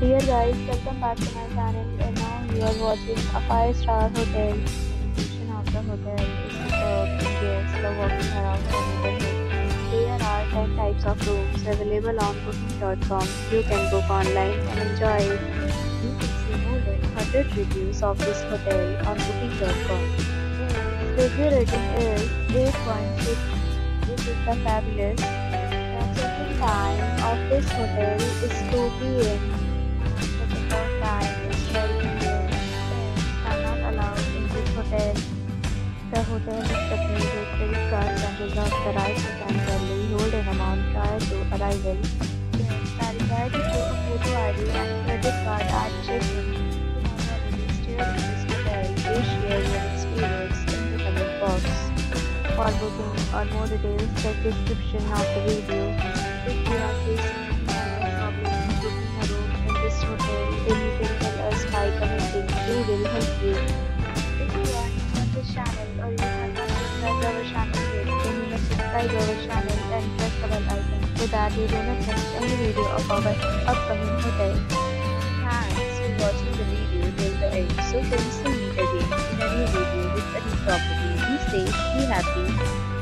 Dear guys, welcome back to my channel and now you are watching a 5 star hotel. The description of the hotel is superb and guests walking around the neighborhood. There are 10 types of rooms available on booking.com. You can book online and enjoy it. You can see more than 100 reviews of this hotel on booking.com. The review rating is 8.6 This is the fabulous. The check-in time of this hotel is 2 p.m. The hotel accepts major credit cards and reserves the right to temporarily hold an amount prior to arrival. Guests are required to a photo ID and credit card at check-in. Your experience in the box. For booking or more details, check description of the video. If you are facing any problem booking a room in this hotel, subscribe our channel and press the bell icon so that you do not miss any video of our upcoming hotel. Thanks for watching the video till the end. So we'll meet again in a new video with a new property. Be safe, be happy.